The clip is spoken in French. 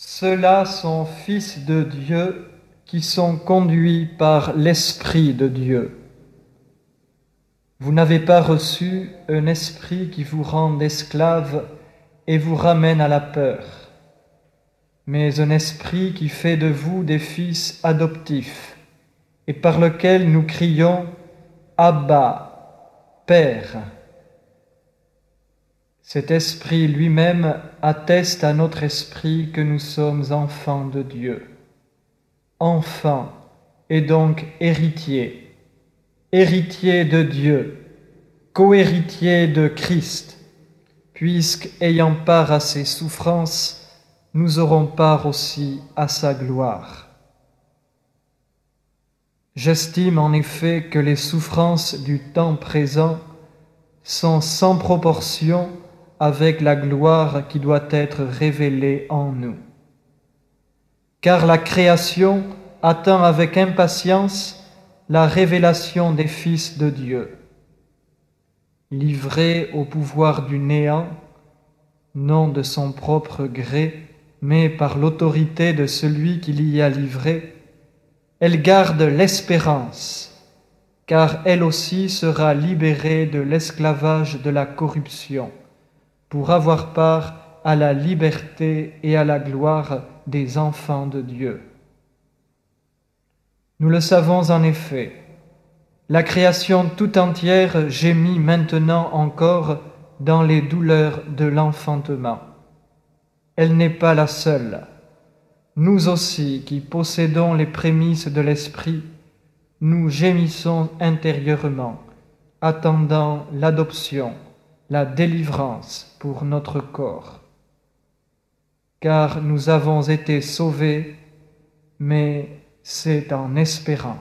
Ceux-là sont fils de Dieu qui sont conduits par l'Esprit de Dieu. Vous n'avez pas reçu un esprit qui vous rende esclave et vous ramène à la peur, mais un esprit qui fait de vous des fils adoptifs et par lequel nous crions Abba, Père. Cet esprit lui-même atteste à notre esprit que nous sommes enfants de Dieu. Enfants et donc héritiers, héritiers de Dieu, cohéritiers de Christ, puisque, ayant part à ses souffrances, nous aurons part aussi à sa gloire. J'estime en effet que les souffrances du temps présent sont sans proportion avec la gloire qui doit être révélée en nous. Car la création attend avec impatience la révélation des fils de Dieu. Livrée au pouvoir du néant, non de son propre gré, mais par l'autorité de celui qui l'y a livré, elle garde l'espérance, car elle aussi sera libérée de l'esclavage de la corruption pour avoir part à la liberté et à la gloire des enfants de Dieu. Nous le savons en effet, la création tout entière gémit maintenant encore dans les douleurs de l'enfantement. Elle n'est pas la seule. Nous aussi, qui possédons les prémices de l'Esprit, nous gémissons intérieurement, attendant l'adoption la délivrance pour notre corps. Car nous avons été sauvés, mais c'est en espérant.